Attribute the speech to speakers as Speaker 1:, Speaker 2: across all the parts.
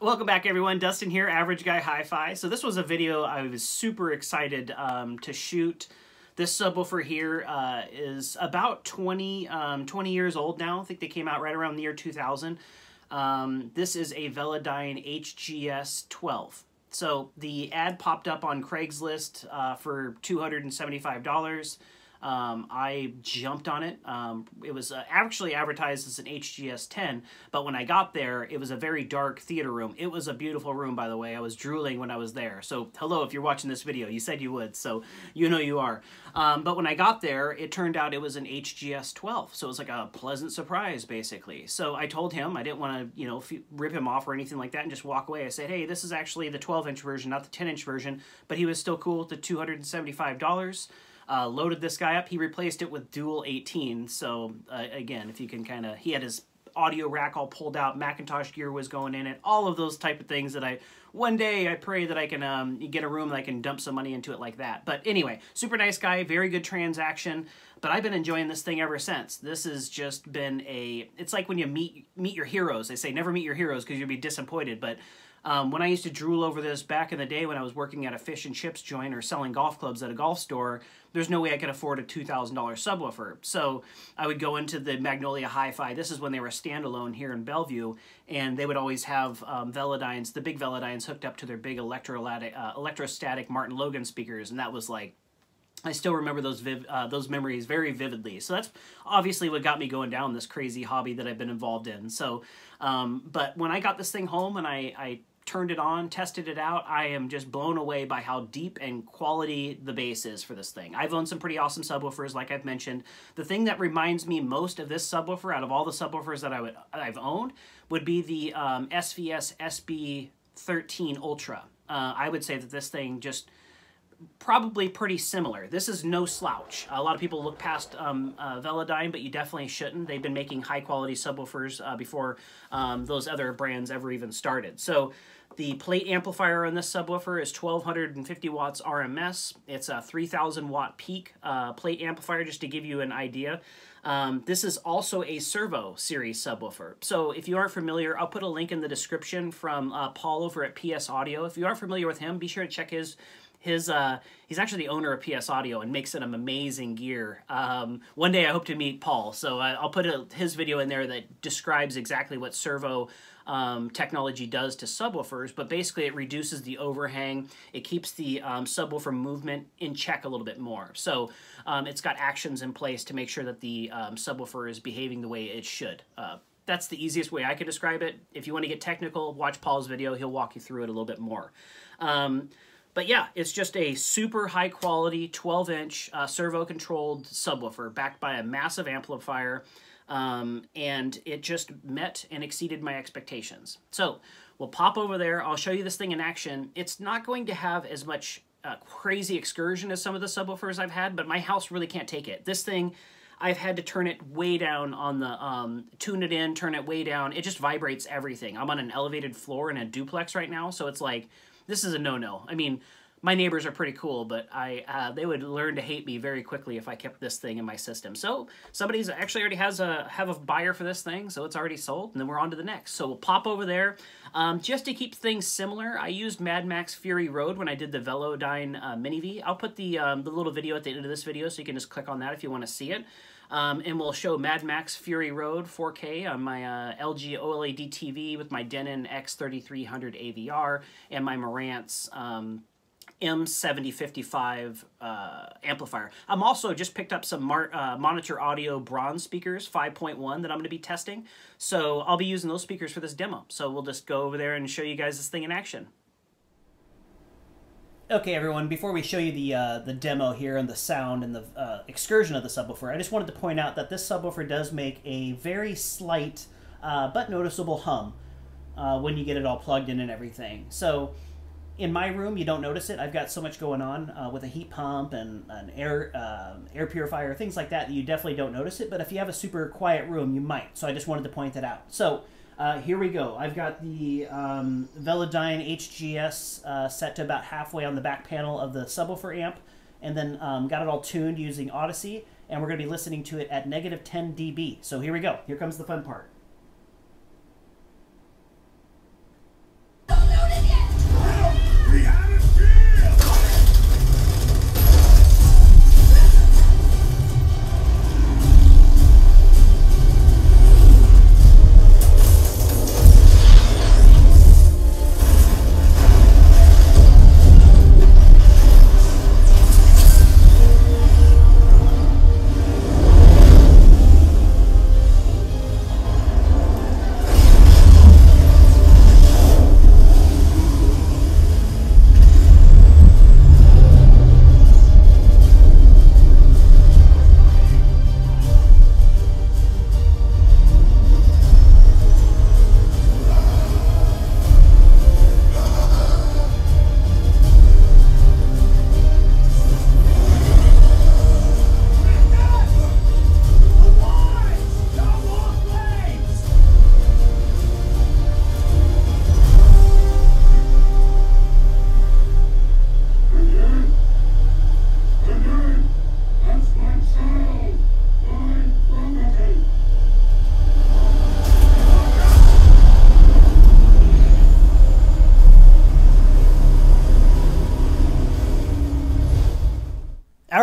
Speaker 1: Welcome back, everyone. Dustin here, Average Guy Hi-Fi. So this was a video I was super excited um, to shoot. This subwoofer here uh, is about 20, um, 20 years old now. I think they came out right around the year 2000. Um, this is a Velodyne HGS 12. So the ad popped up on Craigslist uh, for $275. Um, I jumped on it. Um, it was uh, actually advertised as an HGS 10, but when I got there, it was a very dark theater room. It was a beautiful room, by the way. I was drooling when I was there. So, hello, if you're watching this video. You said you would, so you know you are. Um, but when I got there, it turned out it was an HGS 12. So it was like a pleasant surprise, basically. So I told him I didn't want to, you know, rip him off or anything like that and just walk away. I said, hey, this is actually the 12 inch version, not the 10 inch version. But he was still cool with the $275 uh, loaded this guy up. He replaced it with dual 18. So uh, again, if you can kind of, he had his audio rack all pulled out, McIntosh gear was going in it, all of those type of things that I, one day I pray that I can um, get a room that I can dump some money into it like that. But anyway, super nice guy, very good transaction. But I've been enjoying this thing ever since. This has just been a, it's like when you meet meet your heroes. They say never meet your heroes because you'll be disappointed. But um, when I used to drool over this back in the day when I was working at a fish and chips joint or selling golf clubs at a golf store, there's no way I could afford a $2,000 subwoofer. So I would go into the Magnolia Hi-Fi. This is when they were standalone here in Bellevue, and they would always have um, Velodynes, the big Velodynes, hooked up to their big uh, electrostatic Martin Logan speakers, and that was like I still remember those viv- uh, those memories very vividly. So that's obviously what got me going down this crazy hobby that I've been involved in. So, um, but when I got this thing home and I, I turned it on, tested it out, I am just blown away by how deep and quality the bass is for this thing. I've owned some pretty awesome subwoofers, like I've mentioned. The thing that reminds me most of this subwoofer out of all the subwoofers that I would, I've owned would be the um, SVS SB13 Ultra. Uh, I would say that this thing just probably pretty similar. This is no slouch. A lot of people look past um, uh, Velodyne, but you definitely shouldn't. They've been making high quality subwoofers uh, before um, those other brands ever even started. So the plate amplifier on this subwoofer is 1250 watts RMS. It's a 3000 watt peak uh, plate amplifier, just to give you an idea. Um, this is also a servo series subwoofer. So if you aren't familiar, I'll put a link in the description from uh, Paul over at PS Audio. If you aren't familiar with him, be sure to check his his uh, he's actually the owner of PS Audio and makes some amazing gear. Um, one day I hope to meet Paul, so I, will put a, his video in there that describes exactly what servo um, technology does to subwoofers. But basically, it reduces the overhang. It keeps the um, subwoofer movement in check a little bit more. So um, it's got actions in place to make sure that the um, subwoofer is behaving the way it should. Uh, that's the easiest way I could describe it. If you want to get technical, watch Paul's video. He'll walk you through it a little bit more. Um, but yeah, it's just a super high quality 12 inch uh, servo controlled subwoofer backed by a massive amplifier. Um, and it just met and exceeded my expectations. So we'll pop over there. I'll show you this thing in action. It's not going to have as much uh, crazy excursion as some of the subwoofers I've had, but my house really can't take it. This thing, I've had to turn it way down on the, um, tune it in, turn it way down. It just vibrates everything. I'm on an elevated floor in a duplex right now, so it's like this is a no-no. I mean, my neighbors are pretty cool, but I uh, they would learn to hate me very quickly if I kept this thing in my system. So somebody's actually already has a have a buyer for this thing, so it's already sold, and then we're on to the next. So we'll pop over there. Um, just to keep things similar, I used Mad Max Fury Road when I did the Velodyne uh, Mini V. I'll put the um, the little video at the end of this video, so you can just click on that if you want to see it. Um, and we'll show Mad Max Fury Road 4K on my uh, LG OLED TV with my Denon X3300 AVR and my Marantz um, M7055 uh, amplifier. I'm also just picked up some uh, monitor audio bronze speakers, 5.1, that I'm going to be testing. So I'll be using those speakers for this demo. So we'll just go over there and show you guys this thing in action. Okay, everyone, before we show you the, uh, the demo here and the sound and the uh, excursion of the subwoofer, I just wanted to point out that this subwoofer does make a very slight uh, but noticeable hum uh, when you get it all plugged in and everything. So in my room, you don't notice it. I've got so much going on uh, with a heat pump and an air uh, air purifier, things like that, that you definitely don't notice it. But if you have a super quiet room, you might. So I just wanted to point that out. So uh, here we go. I've got the um, Velodyne HGS uh, set to about halfway on the back panel of the subwoofer amp, and then um, got it all tuned using Audyssey. and we're going to be listening to it at negative 10 dB. So here we go. Here comes the fun part.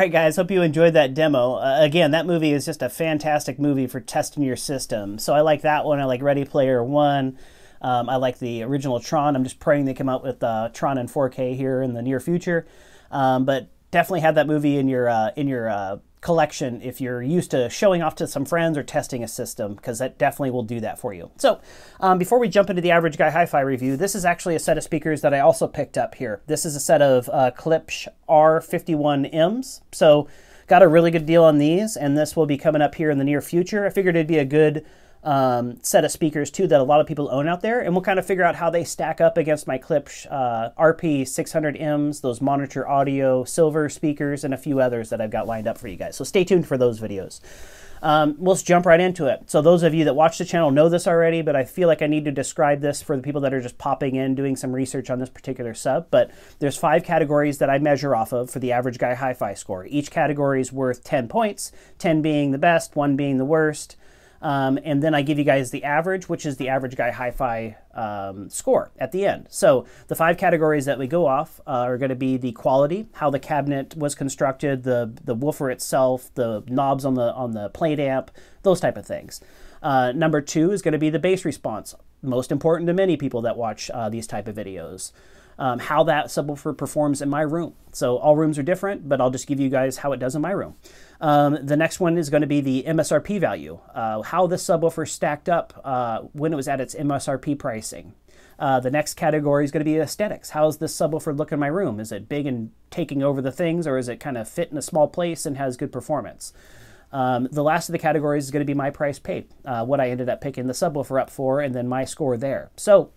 Speaker 1: Right, guys, hope you enjoyed that demo. Uh, again, that movie is just a fantastic movie for testing your system. So I like that one. I like Ready Player One. Um, I like the original Tron. I'm just praying they come out with uh, Tron in 4K here in the near future. Um, but definitely have that movie in your uh, in your uh, collection if you're used to showing off to some friends or testing a system, because that definitely will do that for you. So, um, before we jump into the Average Guy Hi-Fi review, this is actually a set of speakers that I also picked up here. This is a set of uh, Klipsch R51Ms. So, got a really good deal on these, and this will be coming up here in the near future. I figured it'd be a good um, set of speakers too that a lot of people own out there, and we'll kind of figure out how they stack up against my Klipsch uh, RP600Ms, those monitor audio silver speakers, and a few others that I've got lined up for you guys. So stay tuned for those videos. Um, let's jump right into it. So those of you that watch the channel know this already, but I feel like I need to describe this for the people that are just popping in, doing some research on this particular sub. But there's five categories that I measure off of for the average guy hi-fi score. Each category is worth 10 points, 10 being the best, one being the worst. Um, and then I give you guys the average, which is the average guy hi-fi um, score at the end. So the five categories that we go off uh, are going to be the quality, how the cabinet was constructed, the the woofer itself, the knobs on the on the plate amp, those type of things. Uh, number two is going to be the bass response, most important to many people that watch uh, these type of videos. Um, how that subwoofer performs in my room. So all rooms are different, but I'll just give you guys how it does in my room. Um, the next one is going to be the MSRP value, uh, how the subwoofer stacked up uh, when it was at its MSRP pricing. Uh, the next category is going to be aesthetics. How's this subwoofer look in my room? Is it big and taking over the things, or is it kind of fit in a small place and has good performance? Um, the last of the categories is going to be my price paid, uh, what I ended up picking the subwoofer up for, and then my score there. So,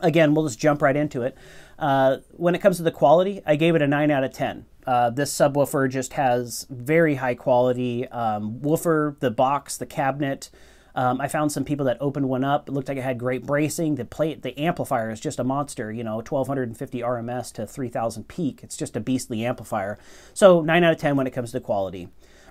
Speaker 1: again, we'll just jump right into it. Uh, when it comes to the quality, I gave it a 9 out of 10. Uh, this subwoofer just has very high quality um, woofer, the box, the cabinet. Um, I found some people that opened one up. It looked like it had great bracing. The plate, the amplifier is just a monster. You know, 1250 RMS to 3000 peak. It's just a beastly amplifier. So 9 out of 10 when it comes to quality.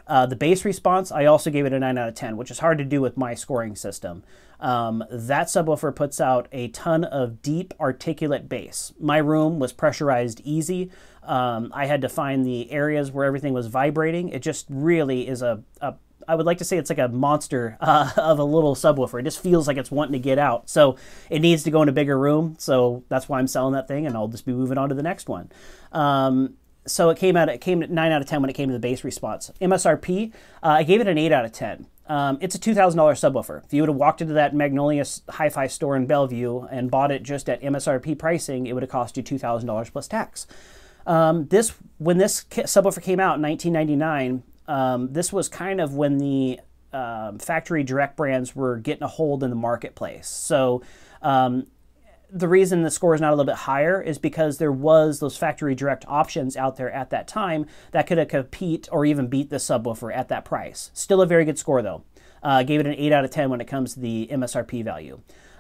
Speaker 1: Uh, the bass response, I also gave it a 9 out of 10, which is hard to do with my scoring system. Um, that subwoofer puts out a ton of deep, articulate bass. My room was pressurized easy. Um, I had to find the areas where everything was vibrating. It just really is a, a I would like to say it's like a monster uh, of a little subwoofer. It just feels like it's wanting to get out. So it needs to go in a bigger room. So that's why I'm selling that thing, and I'll just be moving on to the next one. Um, so it came out. It came at nine out of ten when it came to the bass response. MSRP, uh, I gave it an eight out of ten. Um, it's a $2,000 subwoofer. If you would have walked into that Magnolia hi-fi store in Bellevue and bought it just at MSRP pricing, it would have cost you $2,000 plus tax. Um, this when this subwoofer came out in 1999, um, this was kind of when the um, factory direct brands were getting a hold in the marketplace. So um, the reason the score is not a little bit higher is because there was those factory direct options out there at that time that could have compete or even beat the subwoofer at that price. Still a very good score though. Uh, gave it an 8 out of 10 when it comes to the MSRP value.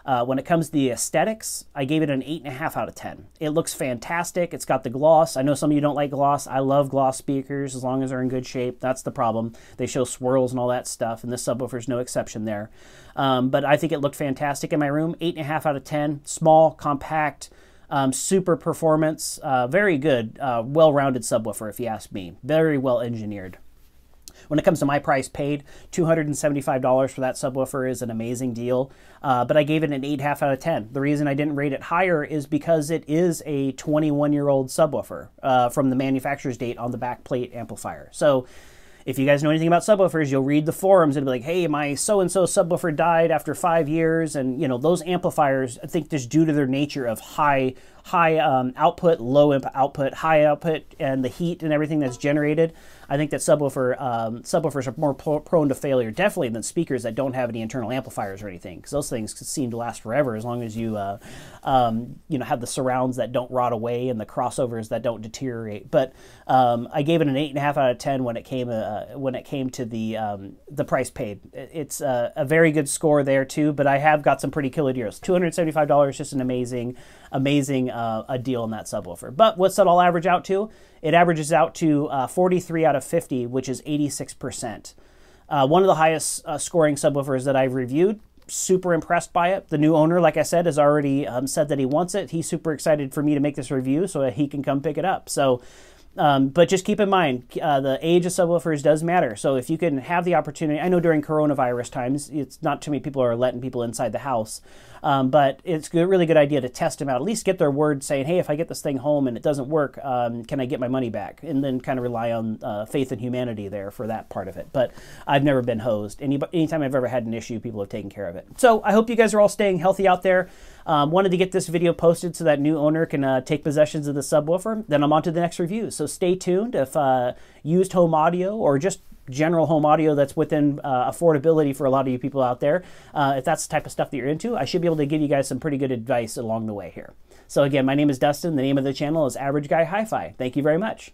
Speaker 1: Uh, when it comes to the aesthetics, I gave it an 8.5 out of 10. It looks fantastic. It's got the gloss. I know some of you don't like gloss. I love gloss speakers as long as they're in good shape. That's the problem. They show swirls and all that stuff, and this subwoofer is no exception there. Um, but I think it looked fantastic in my room. 8.5 out of 10. Small, compact, um, super performance. Uh, very good, uh, well rounded subwoofer, if you ask me. Very well engineered. When it comes to my price paid, $275 for that subwoofer is an amazing deal, uh, but I gave it an 8.5 out of 10. The reason I didn't rate it higher is because it is a 21-year-old subwoofer uh, from the manufacturer's date on the back plate amplifier. So if you guys know anything about subwoofers, you'll read the forums and be like, hey, my so-and-so subwoofer died after five years. And, you know, those amplifiers, I think just due to their nature of high high um, output, low output, high output, and the heat and everything that's generated, I think that subwoofer um, subwoofers are more prone to failure, definitely than speakers that don't have any internal amplifiers or anything, because those things seem to last forever as long as you uh, um, you know have the surrounds that don't rot away and the crossovers that don't deteriorate. But um, I gave it an eight and a half out of ten when it came uh, when it came to the um, the price paid. It's a, a, very good score there too, but I have got some pretty killer deals. Two hundred seventy five dollars, just an amazing amazing uh, a deal in that subwoofer. But what's that all average out to? It averages out to uh, 43 out of 50, which is 86%. Uh, one of the highest uh, scoring subwoofers that I've reviewed. Super impressed by it. The new owner, like I said, has already um, said that he wants it. He's super excited for me to make this review so that he can come pick it up. So Um, but just keep in mind, uh, the age of subwoofers does matter. So if you can have the opportunity, I know during coronavirus times, it's not too many people are letting people inside the house. Um, but it's a really good idea to test them out. At least get their word saying, hey, if I get this thing home and it doesn't work, um, can I get my money back? And then kind of rely on uh, faith and humanity there for that part of it. But I've never been hosed. Any, anytime I've ever had an issue, people have taken care of it. So I hope you guys are all staying healthy out there. Um, wanted to get this video posted so that new owner can uh, take possessions of the subwoofer. Then I'm on to the next review. So stay tuned. If uh, used home audio or just general home audio that's within uh, affordability for a lot of you people out there. Uh, if that's the type of stuff that you're into, I should be able to give you guys some pretty good advice along the way here. So again, my name is Dustin. The name of the channel is Average Guy Hi-Fi. Thank you very much.